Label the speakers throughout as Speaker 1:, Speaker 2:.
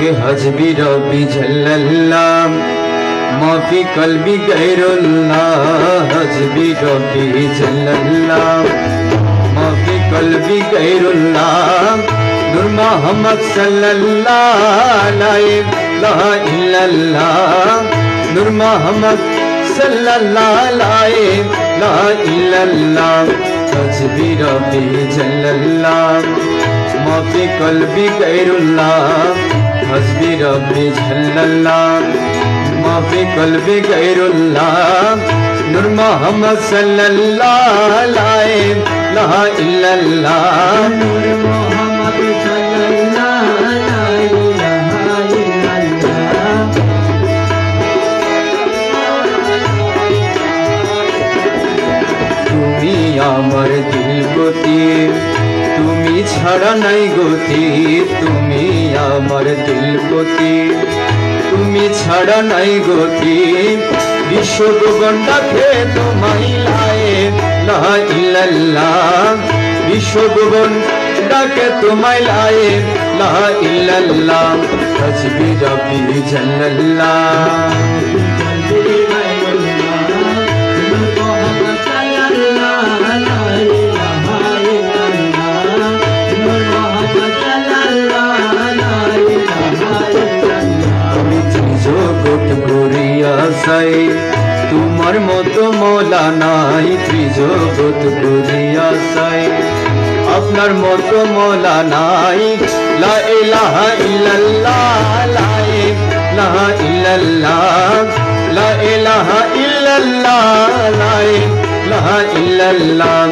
Speaker 1: के हज भी रबी झल्ला माफ़ी कल भी गैरुल्ला हज भी रबी झल्ला माफ़ी कल भी गैरुल्ला, नूर मोहम्मद सल्लल्लाहु नूर मोहम्मद सल्लल्लाहु हज भी रबी झल्ला माफ़ी कल भी गैरुल्ला हसबी रबी जल्लल्लाह माफी कल्बी गैरुल्लाह नूर मोहम्मद सल्लल्लाह ला इलाहा इल्लल्लाह
Speaker 2: नूर मोहम्मद सल्लल्लाहु अलैहि वसल्लम
Speaker 1: তুমি আমার দিল গতি তুমি ছাড়া নাই গতি তুমি আমার দিল গতি তুমি ছাড়া নাই গতি বিশ্ব গন্ডাকে তোমায় লায়ে লা ইল্লাল্লাহ বিশ্ব ডাকে তোমায় লায়ে লা ইল্লাল্লাহ হজবি রবি জাল্লাল্লাহ করিয়া তোমার মতো মোলা নাই, ত্রিজগৎ করিয়া সাই আপনার মতো মোলা নাই, লা ইলাহা ইল্লাল্লাহ, লা ইলাহা ইল্লাল্লাহ, লা ইলাহা ইল্লাল্লাহ, লা ইলাহা ইল্লাল্লাহ।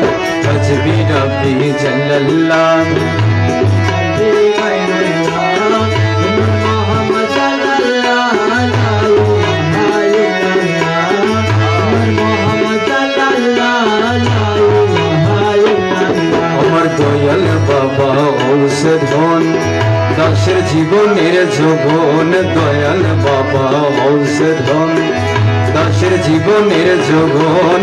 Speaker 1: হজবি রব্বি জাল্লাল্লাহ। জীবনের যোগন দয়াল বাবা ঔষধন দাসের জীবনের যোগন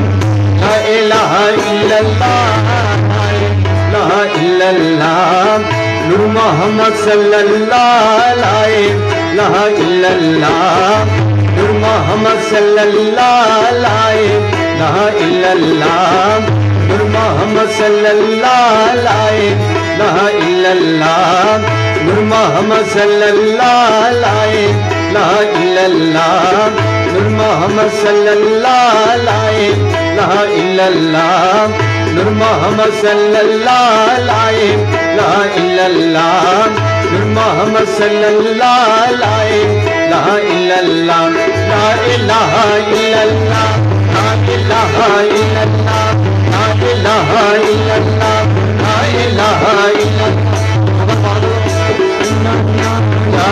Speaker 1: মোহাম্মদ সাল্লাহ নূর মোহাম্মদ সাল্লাহ নূর মোহাম্মদ সাল্লাহ Nur Muhammad sallallahu alaihi la illallah Nur Muhammad sallallahu alaihi la illallah Nur Muhammad sallallahu alaihi la illallah Nur Muhammad sallallahu alaihi la illallah la ilaha illallah la ilaha illallah la ilaha illallah la ilaha illallah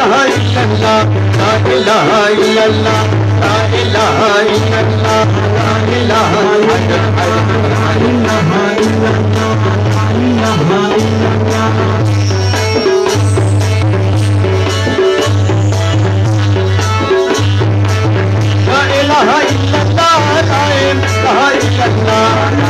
Speaker 1: إله إلا الله لا إله إلا الله لا إله إلا الله لا إله إلا لا إله إلا الله لا إله إلا الله.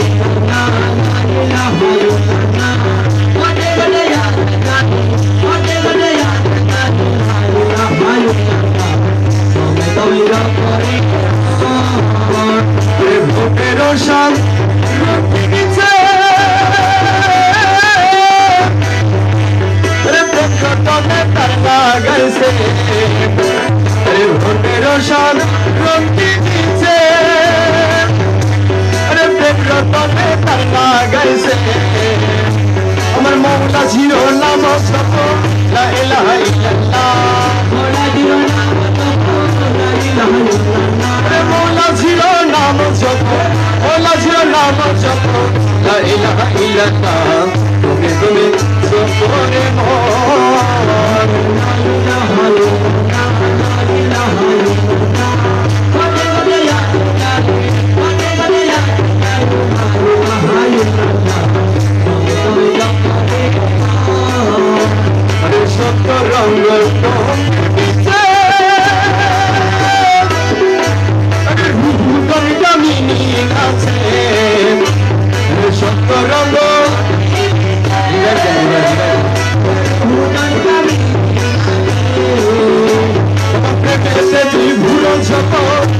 Speaker 1: বসাল তার লাগাইছে আরে ভোটের সাল রঙ্গি দিছে আরে প্রেম রতনে তার লাগাইছে আমার মমতা ছিল না মস্তক, লা
Speaker 2: ছিল না
Speaker 1: মস্তক। মৌলা ছিল নাম জপ লা ইলাহা ইল্লাল্লাহ তুমি তুমি সপনে মন সত্য রঙ্গ আরে সত্য রঙ্গ প্রেমেতে তুই ভুলো ছোট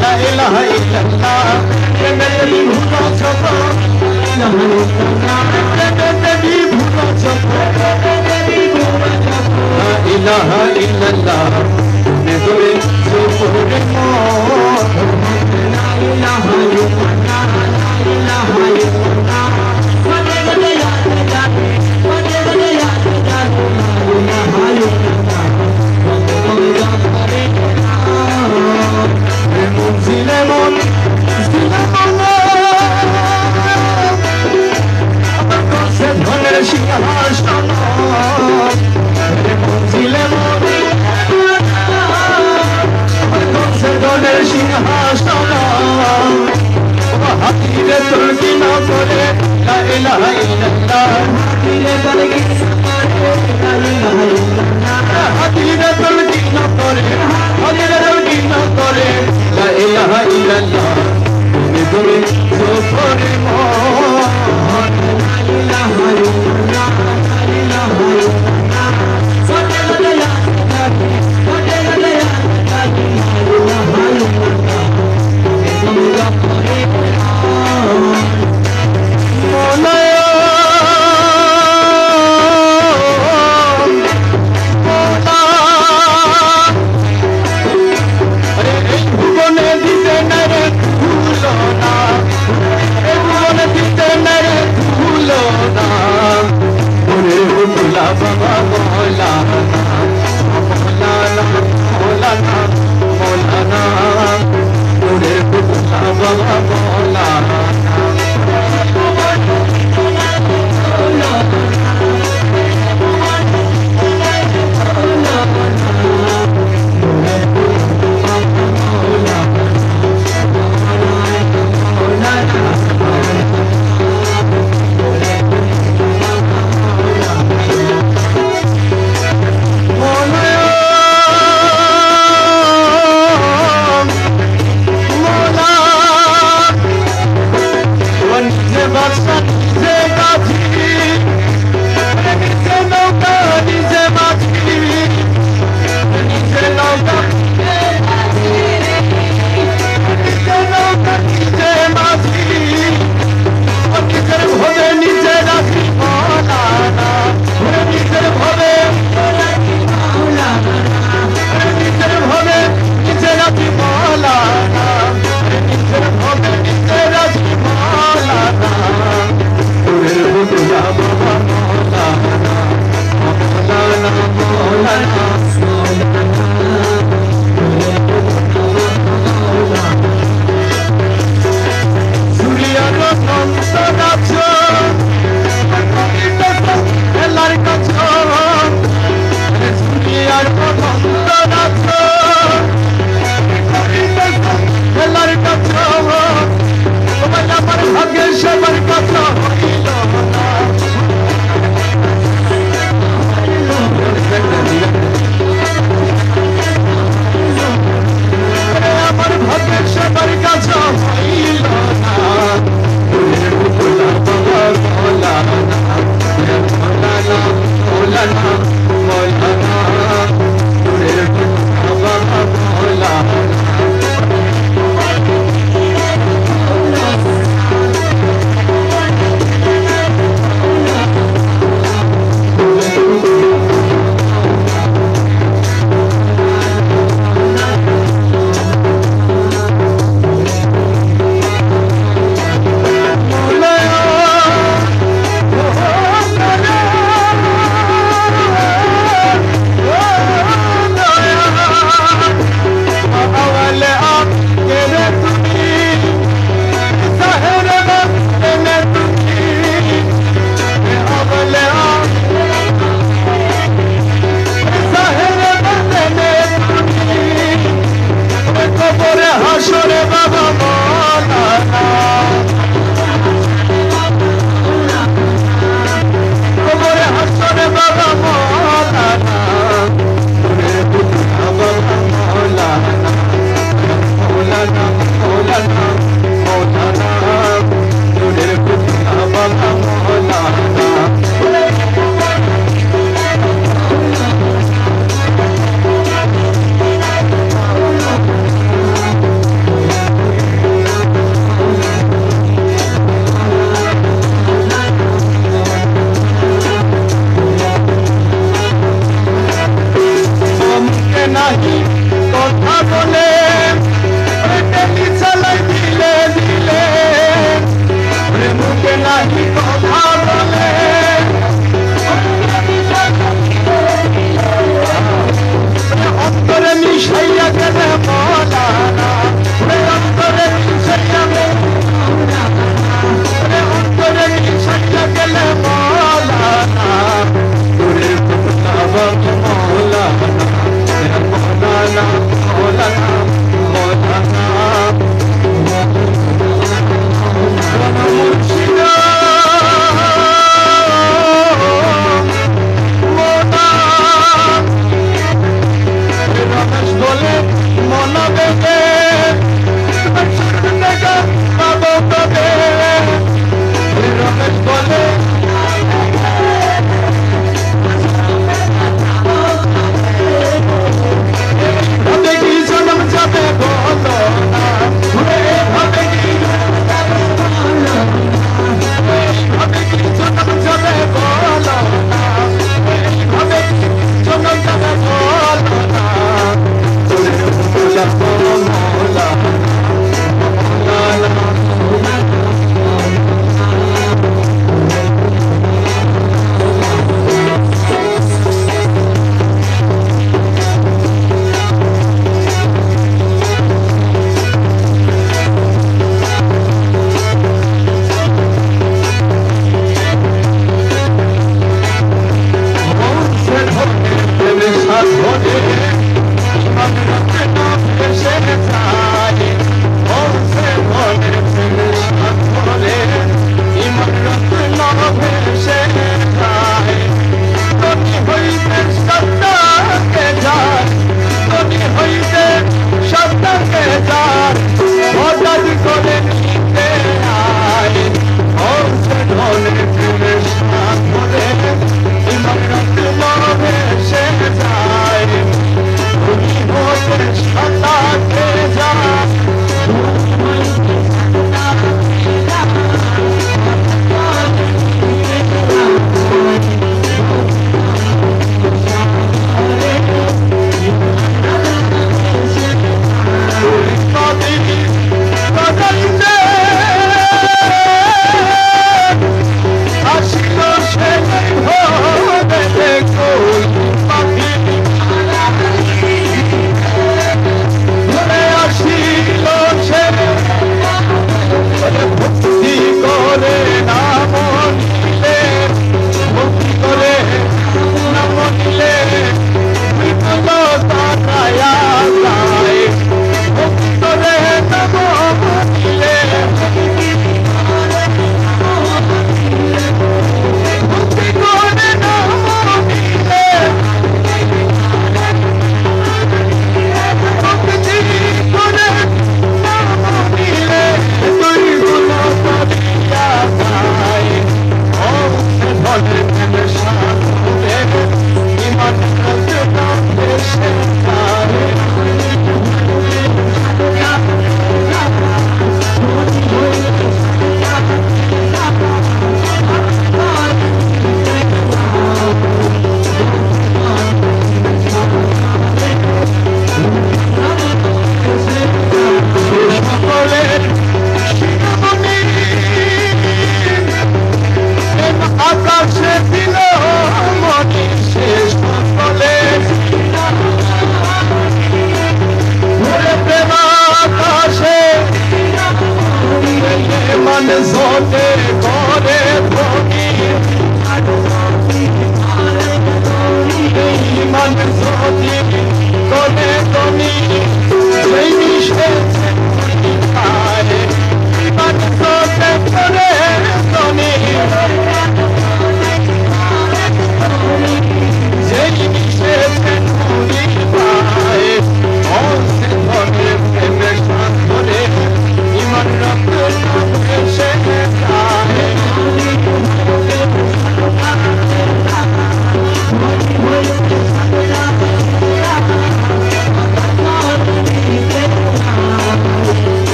Speaker 1: লা ইলাহা ইল্লাল্লাহ প্রেমেতে তুই ভুলো ছোট প্রেমেতে তুই ভুলো ছোট লা ইলাহা ইল্লাল্লাহ তুমি তুমি সুপুরে মন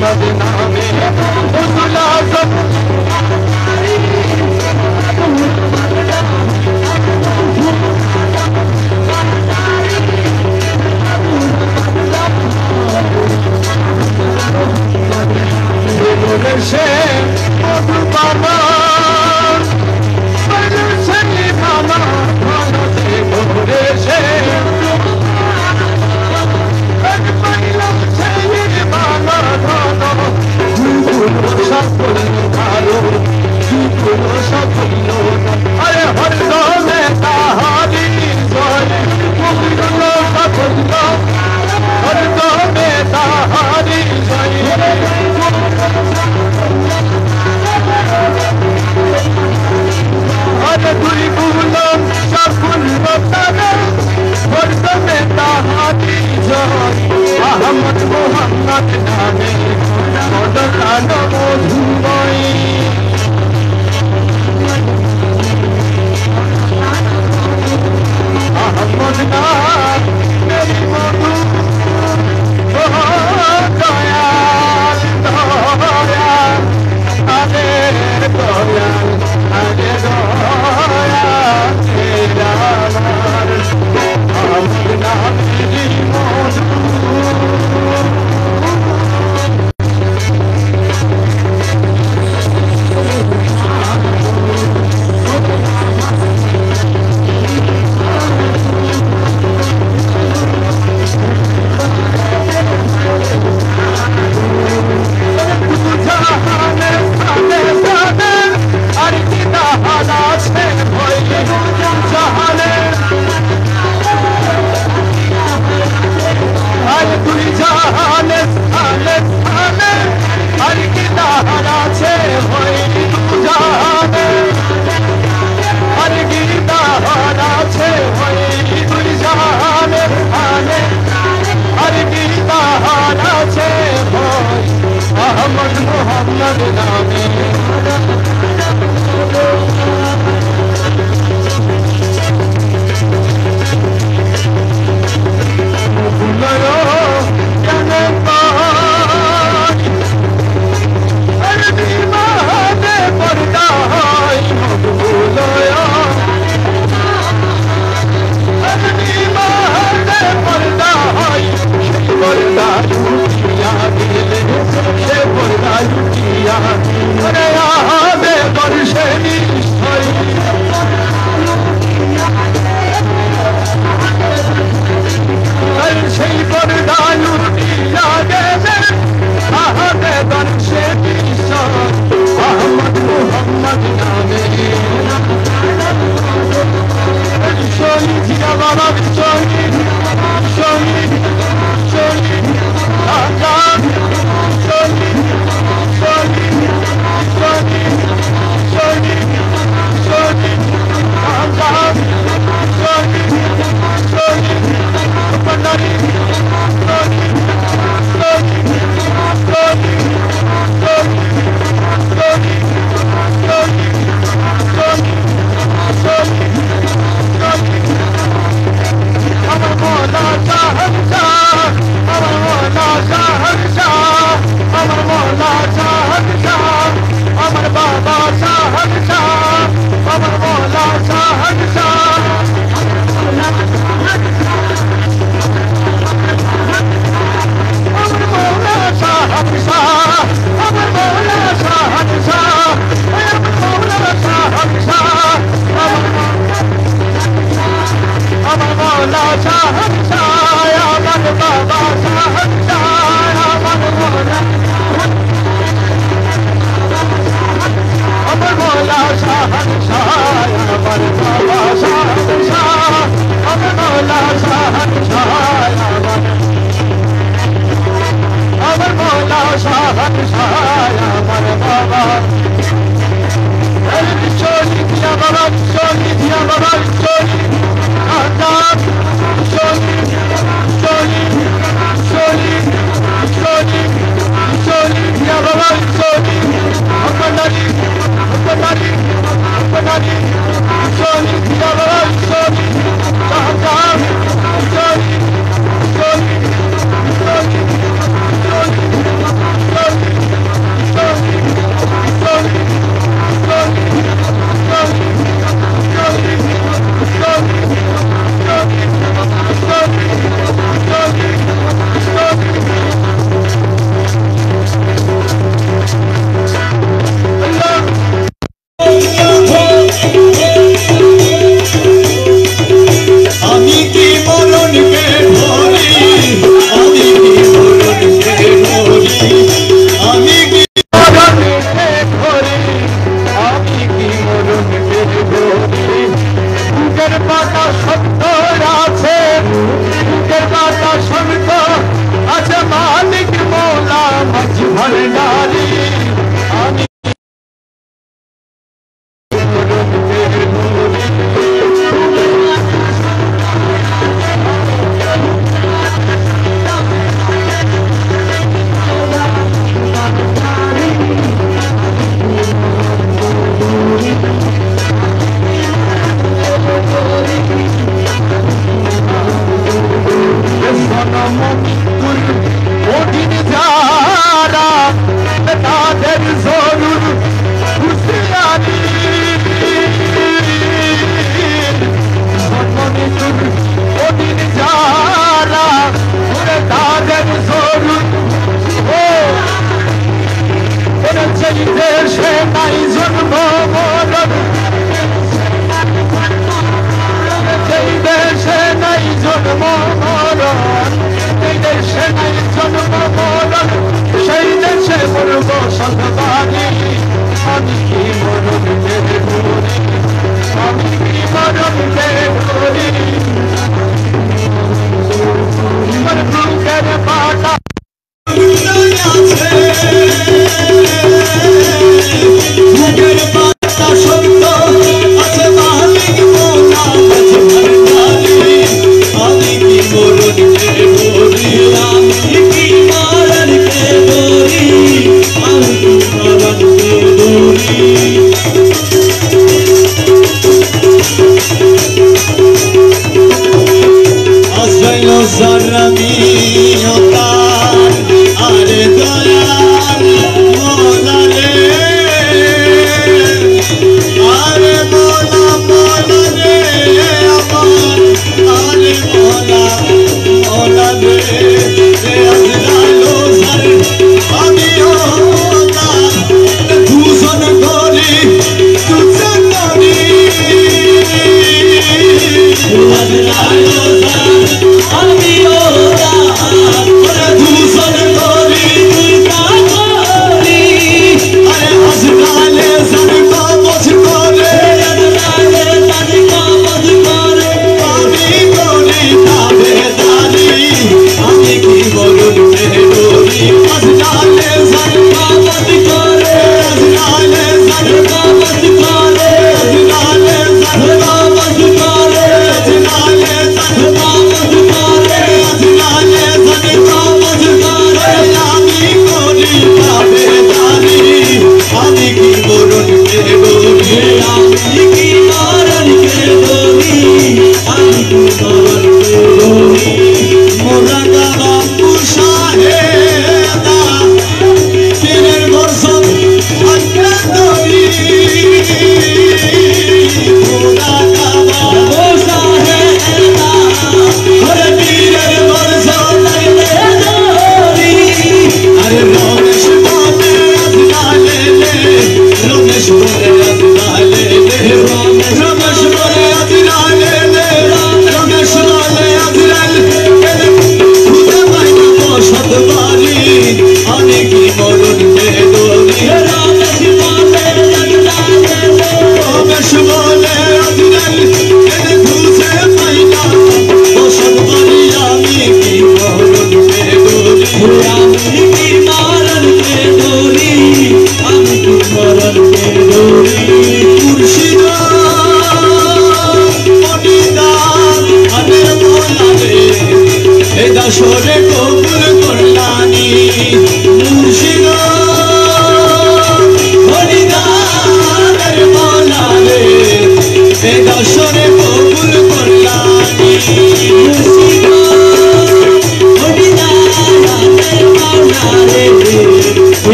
Speaker 1: مدینہ আহমদ মোহাম্মদ নামে মদকান মধুময় আহমদ নাম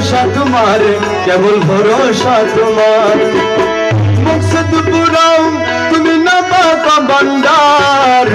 Speaker 1: ভরসা তোমার কেবল ভরসা তোমার। সে পুরাও তুমি না পাকা বন্দার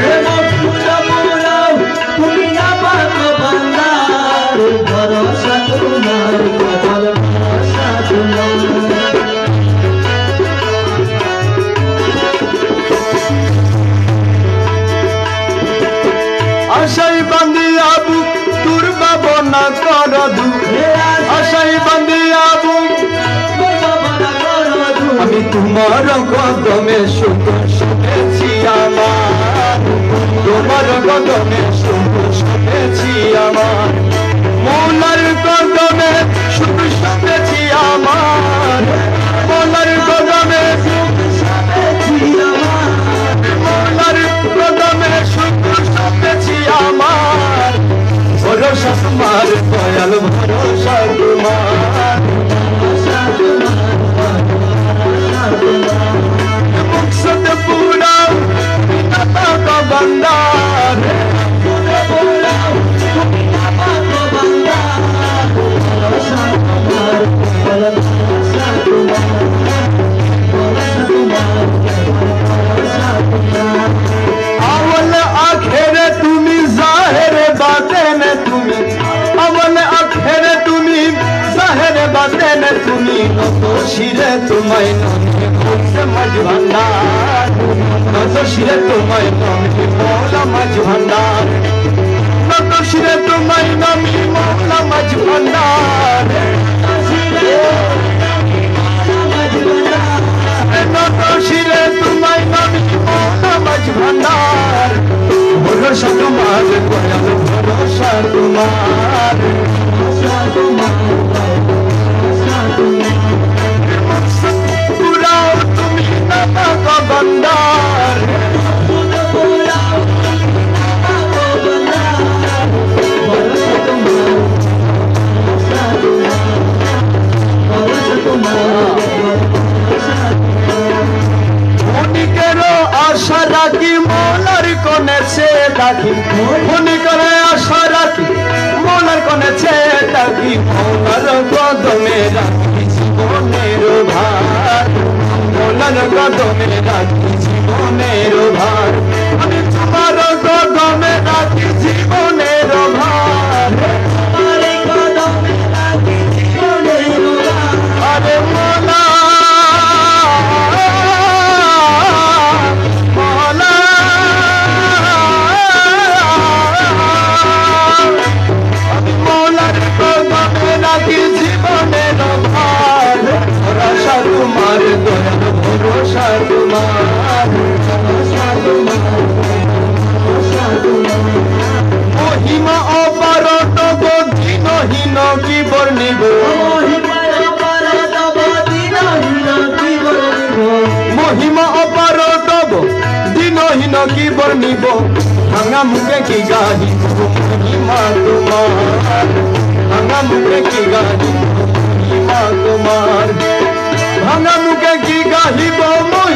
Speaker 2: তোমার
Speaker 1: কদমে সুখ শুনেছি আমার। তোমার কদমে সুখ শুনেছি আমার। মৌলার কদমে সুখ শুনেছি আমার। মৌলার কদমে মৌলার কদমে সুখ শুনেছি আমার। ভরসা তোমার, দয়াল ভরসা তোমার। Banda. শিরে তোমায় নমে খুঁজে মাঝ ভান্ডার। নত শিরে তোমায় নমে মৌলা মাঝ ভান্ডার। নত শিরে তোমায় নমে মৌলা মাঝ ভান্ডার। মাঝ ভান্ডার। ভরসা তোমার ভরসা তোমার। কনেছে মনে করে আশা রাখি মৌলার কনেছে ডাকি মৌলার কদমে রাখি, জীবনের ভার। মৌলার কদমে রাখি, জীবনের মহিমা অপারত গদিনহীন কি বর্ণিব মহিমা অপারত দিনহীন কি বর্ণিব ভাঙা মুখে কি গাহিব মহিমা তোমার। ভাঙা মুখে কি গাহিব মহিমা তোমার। ভাঙা মুখে কি গাহিব?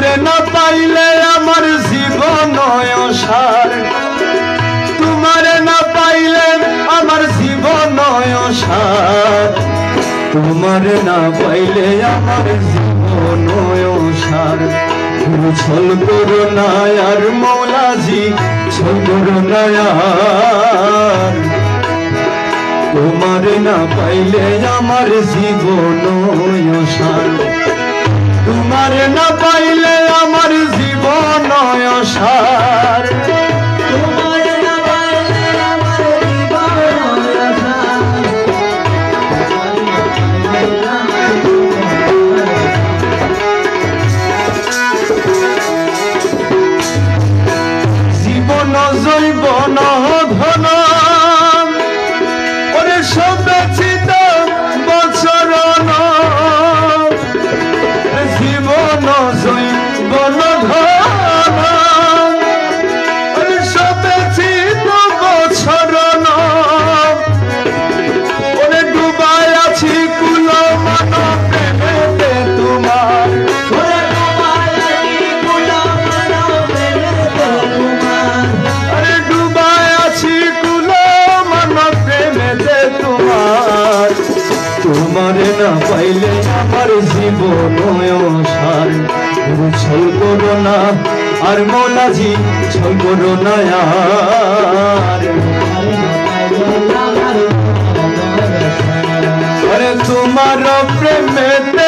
Speaker 1: না পাইলে আমার জীবন সার তোমার না পাইলে আমার জীবন সার তোমার না পাইলে আমার জীবন সার ছল করো না আর মৌলাজি, ছল করো না আর। তোমার না পাইলে আমার জীবন সার তোমার না পাইলে আমার জীবন সার না আর মৌলাজি ছল করো না আরে তোমার প্রেমেতে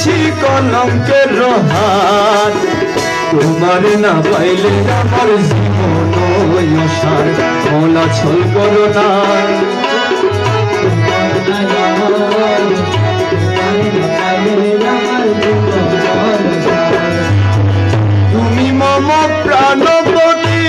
Speaker 1: আছি কলঙ্কের হার তোমার না পাইলে আমার জীবন সার মৌলা ছল করো না। তুমি মম প্রাণপতি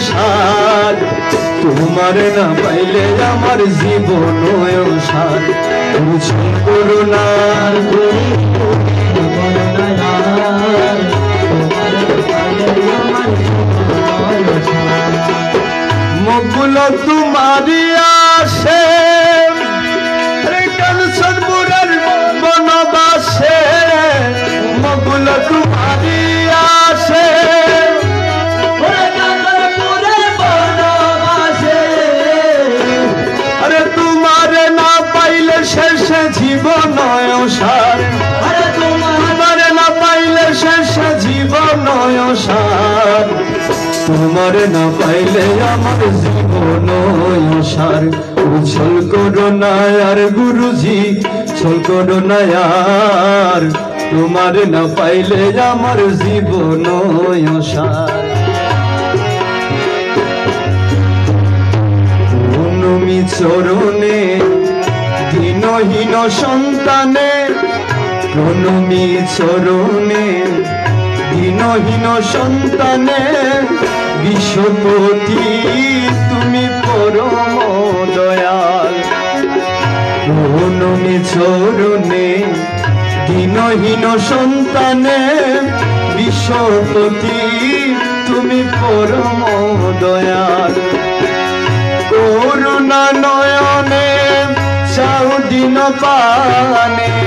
Speaker 1: সার তোমার না পাইলে আমার জীবন সার বুঝি করুণার মকুল তোমারি তোমারে না পাইলে আমার জীবন সার উছল করো না গুরুজি ছল করো না তোমারে না পাইলে আমার জীবন নমি চরণে, দিনহীন সন্তানে প্রণমী চরণে, দিনহীন সন্তানে বিশ্বপতি তুমি পরম দয়াল। প্রণমী চরণে দিনহীন সন্তানে বিশ্বপতি তুমি পরম দয়াল। করুণা নয়নে চাউ দিন পানে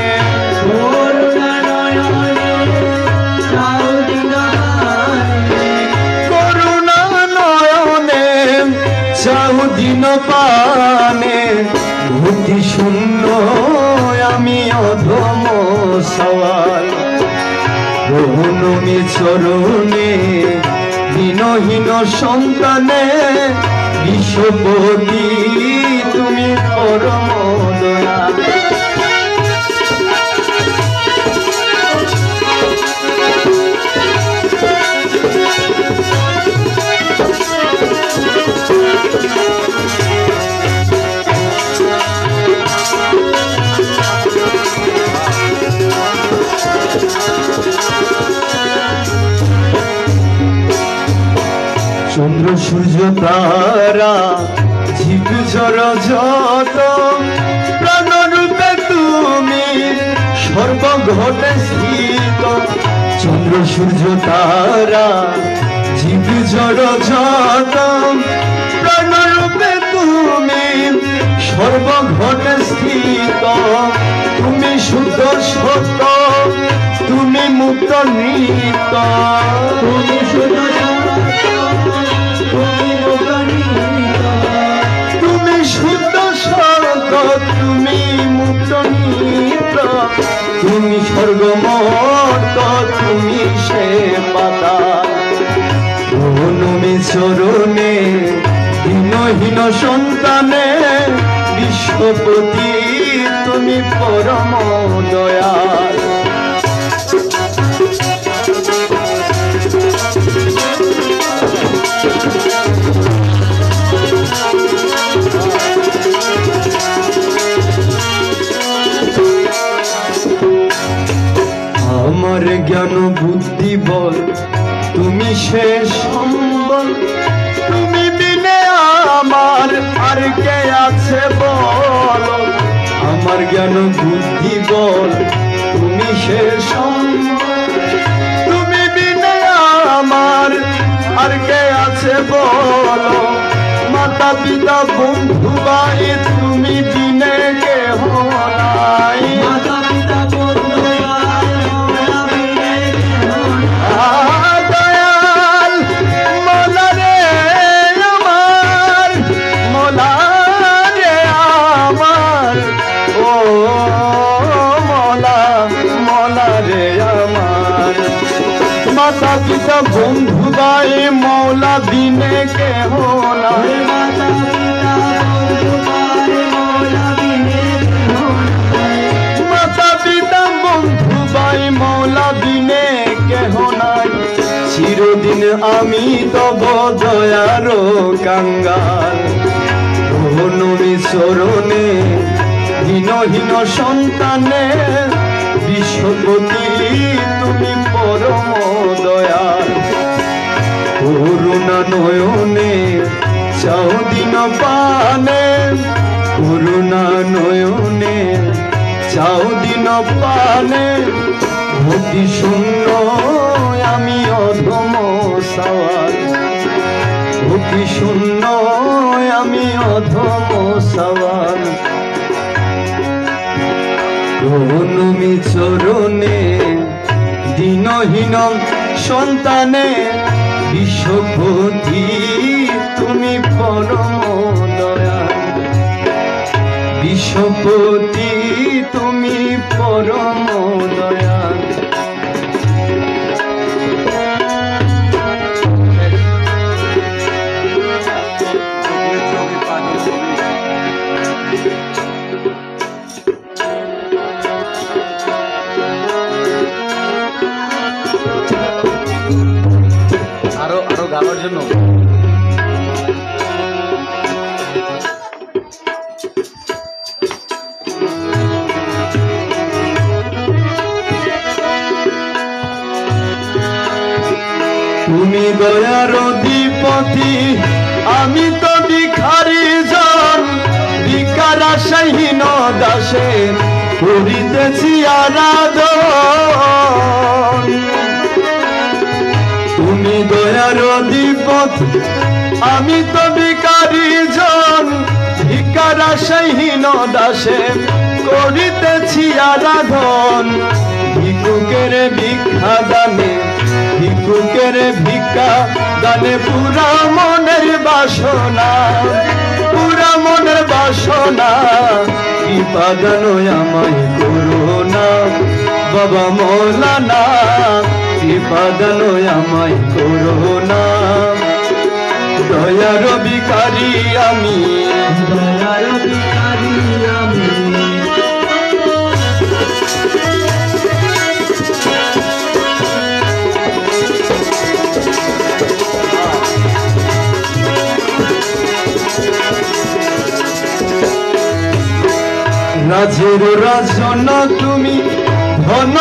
Speaker 1: দিন পানে ভূতি শূন্য আমি অধম সওয়াল। রঘুনমি চরণে দিনহীন সন্তানে বিশ্বপতি তুমি পরম চন্দ্র, সূর্য, তারা ঝিপ ঝড় যত প্রাণরূপে তুমি সর্বঘটে স্থিত। চন্দ্র, সূর্য, তারা ঝিপ ঝড় যত প্রাণরূপে তুমি সর্বঘটে স্থিত। তুমি শুদ্ধ, সত্য, তুমি মুক্ত নিত
Speaker 2: তুমি শুধু তুমি মুক্ত
Speaker 1: তুমি তুমি স্বর্গমত তুমি সে পাতা। নমি চরণে, হীনহীন সন্তানে, বিশ্বপতি তুমি পরম দয়াল। শেষ। সম্বল তুমি বিনে আমার আর কে আছে বল? আমার জ্ঞান বুদ্ধি বল তুমি শেষ সম্বল। তুমি বিনে আমার আর কে আছে বল? মাতা পিতা বন্ধু ভাই তুমি বিনে কে নাই? কাঙ্গাল নবী চরণে হীন হীন সন্তানে, বিশ্বপতি তুমি পরম দয়াল করুণা নয়নে, চাও দিন পানে। করুণা নয়নে, চাও দিন পানে। ভক্তি শূন্য, আমি অধম সাওয়ার ভক্তি শূন্য, আমি অধম সাওয়ার নমি চরণে, দিনহীন সন্তানে বিশ্বপতি তুমি পরম দয়া। বিশ্বপতি তুমি পরম দয়া।
Speaker 3: জন্য।
Speaker 1: তুমি দয়ার অধিপতি আমি তো ভিখারি জন। ভিকার আশাহীন দাসে করিতেছি আরাধন। দয়ার অধিপতি, আমি তো ভিখারি জন ভিকার আশাহীন দাসে করিতেছি আরাধন। ভিক্ষুকের ভিক্ষা দানে, ভিক্ষুকের ভিক্ষা দানে পুরা মনের বাসনা, পুরা মনের বাসনা। কৃপা দানো আমায় করোনা বাবা মৌলানা দানো আমায় করোনা দয়ার বিকারি আমি।
Speaker 2: দয়ার আমি।
Speaker 1: রাজের রাজন তুমি ধন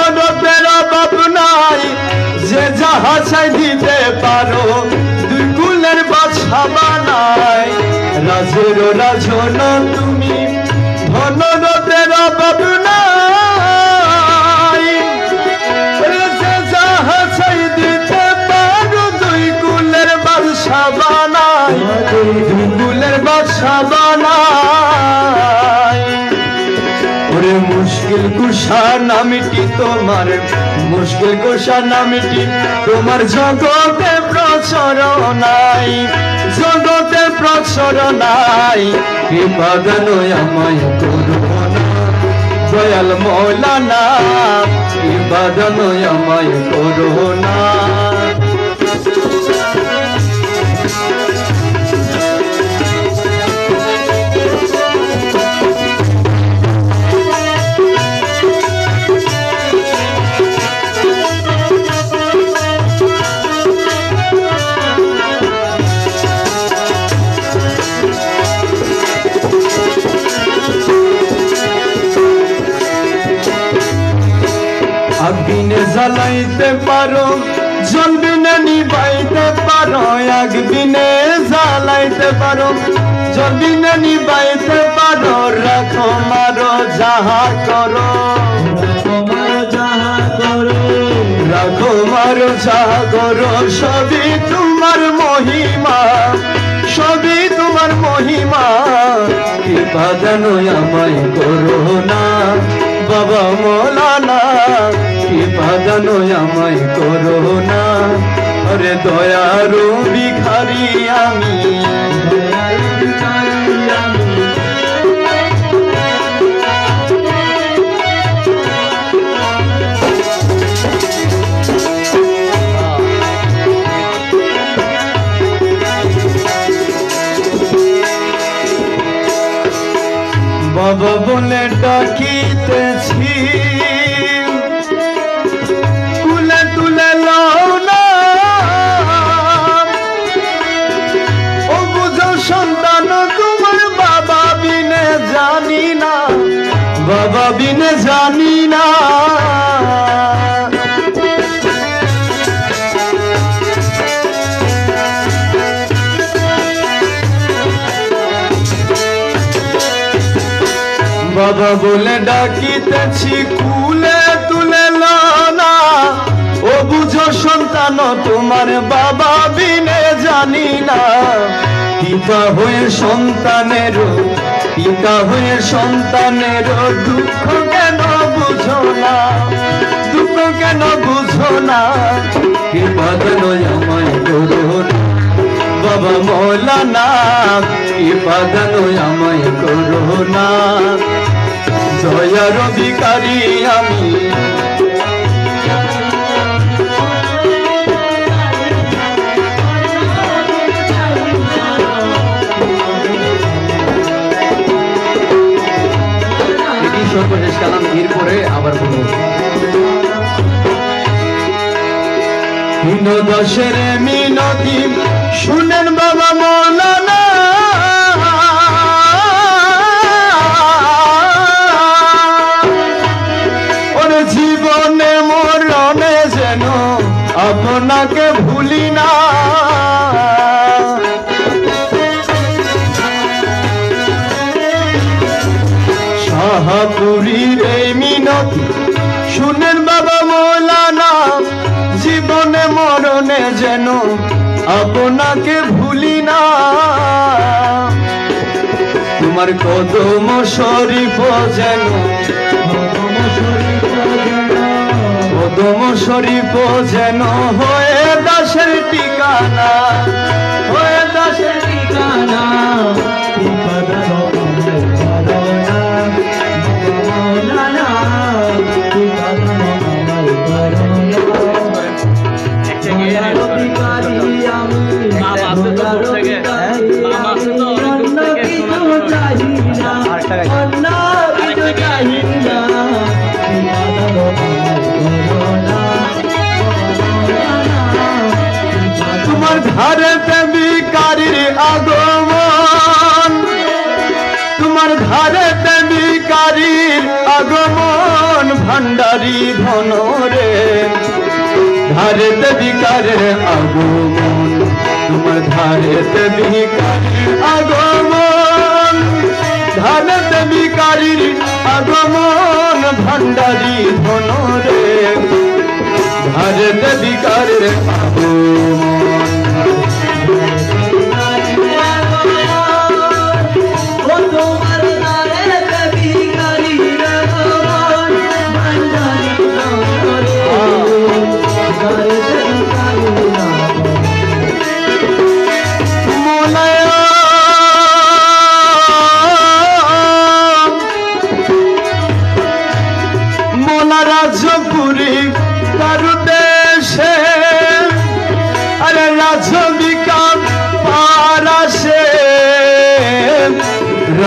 Speaker 1: যে যাহা চাই দিতে পারো, দুই কুল কুলের বাছা বানাই রাজের রাজন তুমি ধনরতের অভাব নাই। রেসে যাহা দিতে দুই কুশা নামিটি তোমার মুশকিল কোষা নামিটি তোমার। জগতে প্রচর নাই, জগতে প্রচর নাই। কৃপাদান আমায় করব না, দয়াল মৌলানা কৃপাদান আমায় করো জ্বালাইতে পারো জলবিনে নিবাইতে পারো আগুনে জ্বালাইতে পারো। জলবিনে নিবাইতে পারো রাখো মারো যাহা করো। রাখো মারো যাহা করো সবই তোমার মহিমা সবই তোমার মহিমা। কৃপা যেন আমায় করো না বাবা মৌলানা যেন আমায় করো না। আরে দয়ারু ভিখারি আমি। বাবা বলে ডাকিতেছি। জানি না, বাবা বিনে জানি না। বাবা বলে ডাকিতেছি, কুলে তুলে লানা ও বুঝো সন্তান, তোমার বাবা বিনে জানি না। পিতা হয়ে সন্তানের পিতা হয়ে সন্তানের দুঃখ কেন বুঝো না? দুঃখ কেন বুঝো না? কৃপা কেন আমায় করো না। বাবা মৌলানা, কৃপা কেন আমায় করো না। দয়ার অধিকারী আমি
Speaker 3: সর্বশেষ কালাম এরপরে আবার বলব।
Speaker 1: শুনেন তোমার শরীফ যেন কদম শরীফ যেন হয়ে দাসের ঠিকানা হয়ে দাসের
Speaker 2: ঠিকানা।
Speaker 1: सुनो रे धारत विकार आगो मोन तुम धारत विकार
Speaker 2: आगो मोन धारत विकारी आगो मोन भंडारी धनो रे धारत
Speaker 1: विकार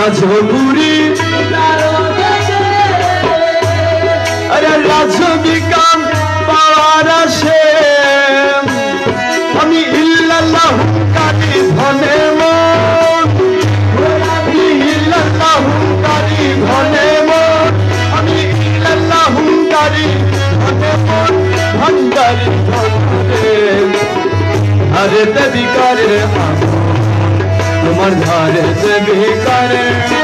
Speaker 1: রাজপুরী আরে রাজবিকাম পাওয়ার আসে। আমি ইল্লাল্লাহ কারি ধনে মন। ইল্লাল্লাহ কারি ধনে মন। আমি ইল্লাল্লাহ কারি ধনে মন। ভণ্ডারি ধনে আরে দেবিকারে আমি मधार से भी करे।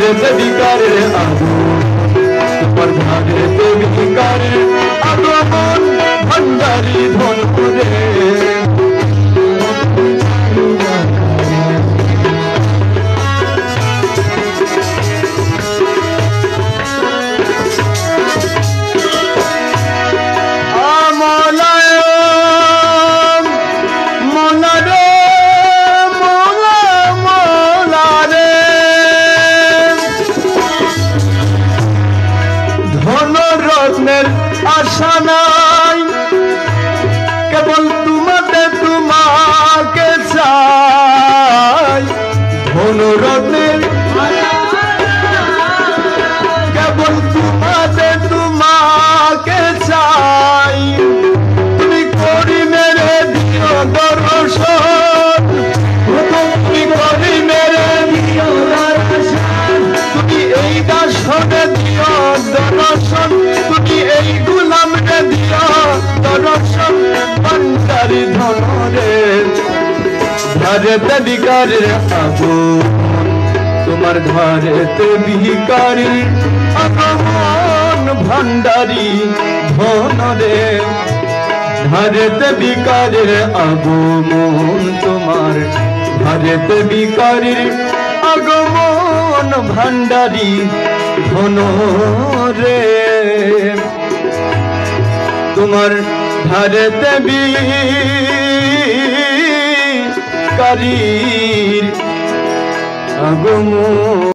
Speaker 1: रे सभी कर रे आदू पर ध्यान रे देवी कर आदो मन भंडारी धोनपुरे তে ভিকারের তোমার ধারেতে ভিকারি আকাহন ভান্ডারি ধনরে বিকার ভিকারের আগমন তোমার ধারেতে ভিকারির আগমন ভান্ডারি ধনরে তোমার ধারেতে বি কারীর আগমন।